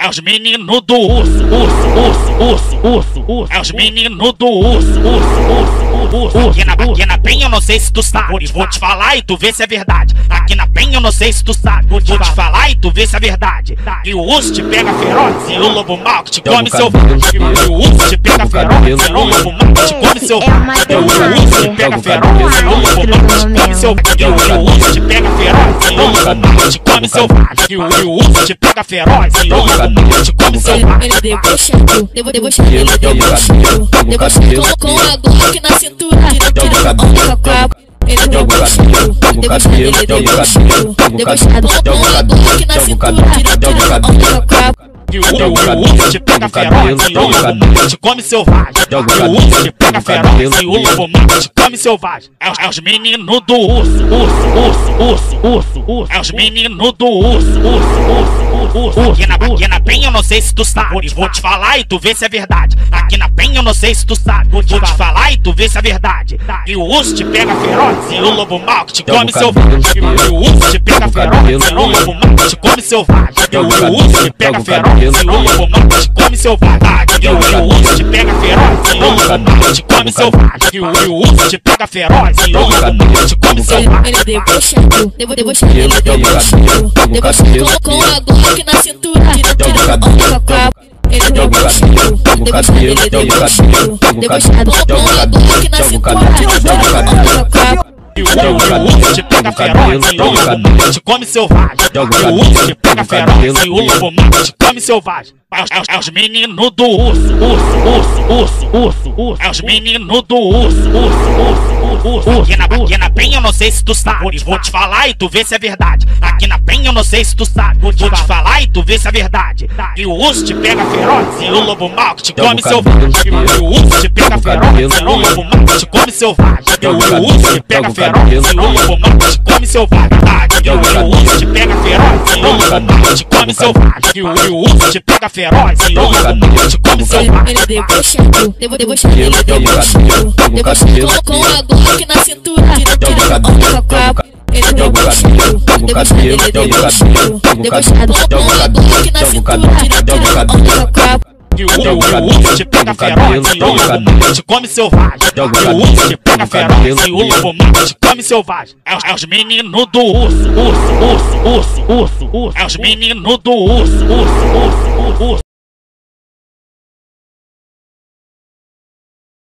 é os meninos do urso, urso, urso, urso, urso, urso. É os meninos do urso, urso, urso, urso. Aqui na, aqui na penha eu não sei se tu sabe. Vou te falar e tu vê se é verdade. Aqui na penha eu não sei se tu sabe. Vou te falar e tu vê se é verdade. E o urso te pega feroz e o lobo mau que te come selvagem. E o urso te pega feroz e o lobo mau que te come selvagem. E o urso te pega feroz e o lobo mau que te come selvagem. E o urso te pega feroz e o lobo que te come selvagem. E o urso te pega feroz e que te come selvagem. Ele debochado, debochado, ele debochado, debochado com, a Glock na cintura, tirando onda com a ele ele a Glock na cintura, tirando onda com a E o, o te pega feroz e o lobo te come selvagem. E o urso te pega feroz e o lobo te come selvagem. É, os- é os meninos do urso, urso, urso, urso, urso, urso. É os meninos do urso, urso, urso, urso, urso. Aqui na, aqui na penha eu não sei se tu sabe. Vou te falar e tu vê se é verdade. Aqui na penha não sei se tu sabe. Vou te falar e tu vê se é verdade. E o urso te pega feroz e o lobo mau que te come selvagem. E o urso te pega feroz e o lobo mau que te come selvagem. E o urso te pega feroz e o lobo mau que te come selvagem. E o urso te pega feroz e o lobo que te come selvagem. E o urso te pega feroz e o lobo que te come selvagem. Ele debochado, devo debochado, ele debochado, debochado com, a Glock na cintura, debochado, debochado, ele debochado, debochado com a Glock na cintura, tirando onda com a E o, o urso te pega feroz e o lobo te come selvagem. O urso te pega feroz e o lobo te come selvagem. É os, é os- os meninos do urso, urso, urso, urso, urso, urso. É os meninos do urso, urso, urso, eu não sei se tu sabe. Vou te falar e tu vê se é verdade. Aqui na penha eu não sei se tu sabe. Vou te falar e tu vê se é verdade. E o urso te pega feroz e o lobo mau que te come selvagem. E o urso te pega feroz e o lobo mau que te come selvagem. E o urso te pega feroz e o lobo mau que te come selvagem. E o urso te pega feroz e o lobo mau que te come selvagem. E o urso te pega feroz e o lobo que te come selvagem. Ele debochado, devo debochado, ele debochado, debochado com, com a Glock na cintura, tirando onda com a ele debochado, debochado, ele debochado, debochado com a Glock na cintura, tirando onda com a E o, o urso te pega feroz e o lobo te come selvagem. E o urso te pega feroz e o lobo te come selvagem. É os, é os meninos do urso, urso, urso, urso, urso, urso. É os meninos do urso, urso, urso.